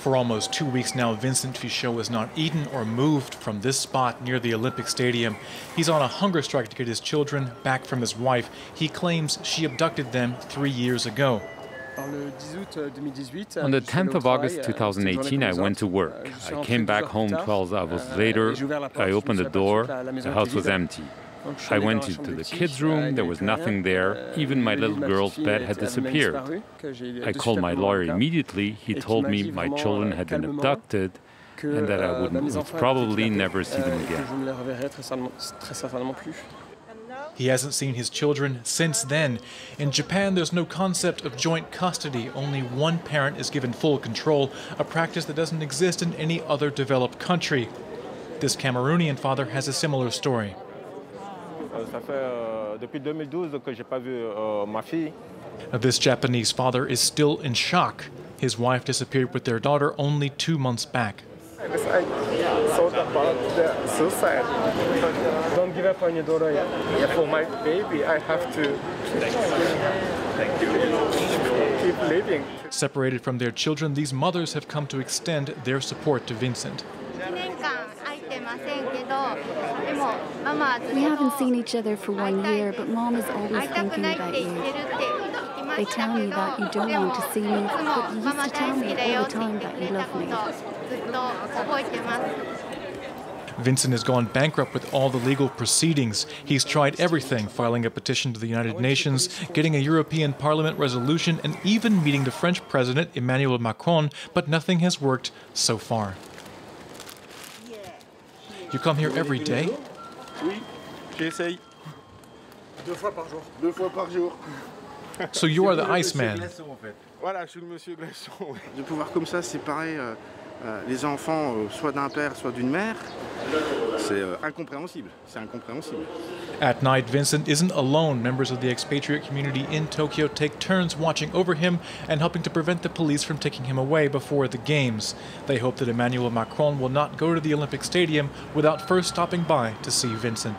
For almost two weeks now, Vincent Fichot has not eaten or moved from this spot near the Olympic Stadium. He's on a hunger strike to get his children back from his wife. He claims she abducted them three years ago. On the 10th of August euh, 2018, I went to work. I came back home 12 hours later. I opened the door. The house was empty. I went into the kids' room. There was nothing there. Even my little girl's bed had disappeared. I called my lawyer immediately. He told me my children had been abducted and that I would probably never see them again. He hasn't seen his children since then. In Japan, there's no concept of joint custody. Only one parent is given full control, a practice that doesn't exist in any other developed country. This Cameroonian father has a similar story. This Japanese father is still in shock. His wife disappeared with their daughter only two months back. I thought about the suicide. Don't give up on your daughter yet. Yeah, for my baby, I have to Thank you. keep living. Separated from their children, these mothers have come to extend their support to Vincent. We haven't seen each other for one year, but Mom is always thinking about you. They tell me that you don't want to see me, but you used to tell me all the time that you love me. Vincent has gone bankrupt with all the legal proceedings. He's tried everything filing a petition to the United Nations, getting a European Parliament resolution, and even meeting the French President Emmanuel Macron, but nothing has worked so far. You come here every day? Oui, j'essaye. Deux fois par jour. Deux fois par jour. So you are the Iceman. Voilà, je suis le monsieur Glaçon. De pouvoir comme ça séparer euh, euh, les enfants euh, soit d'un père, soit d'une mère, c'est euh, incompréhensible. C'est incompréhensible. At night, Vincent isn't alone. Members of the expatriate community in Tokyo take turns watching over him and helping to prevent the police from taking him away before the Games. They hope that Emmanuel Macron will not go to the Olympic Stadium without first stopping by to see Vincent.